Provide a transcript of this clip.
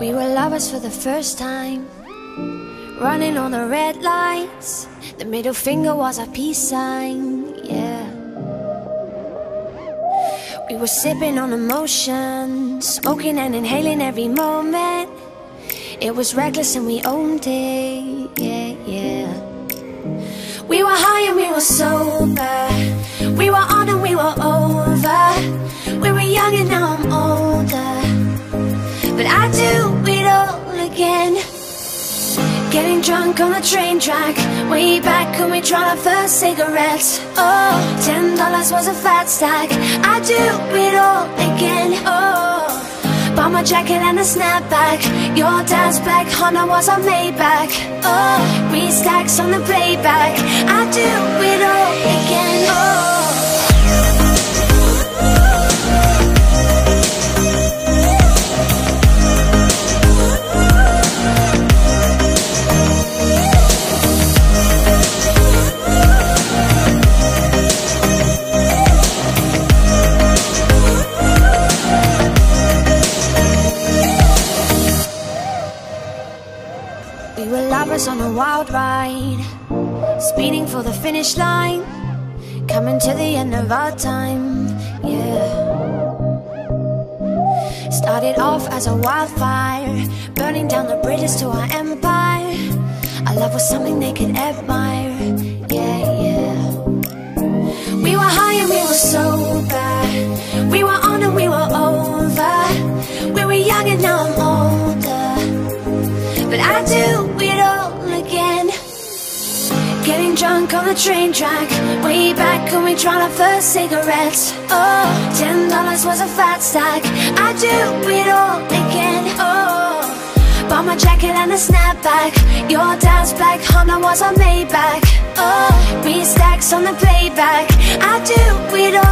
We were lovers for the first time Running on the red lights. The middle finger was our peace sign, yeah. We were sipping on emotion Smoking and inhaling every moment. It was reckless and we owned it, yeah, yeah. We were high and we were sober Getting drunk on the train track. Way back when we tried our first cigarettes. Oh, ten dollars was a fat stack. I'd do it all again, oh Bought my jacket and a snapback. Your dad's black Honda was our Maybach. Oh, three stacks on the playback We were lovers on a wild ride Speeding for the finish line Coming to the end of our time, yeah. Started off as a wildfire Burning down the bridges to our empire. Our love was something they could admire, yeah, yeah. We were high and we were so We drunk on the train track. Way back when we tried our first cigarettes. Oh, ten dollars was a fat stack. I do it all again, oh Bought my jacket and a snapback. Your dad's black Honda was a Maybach. Oh, three stacks on the playback. I do it all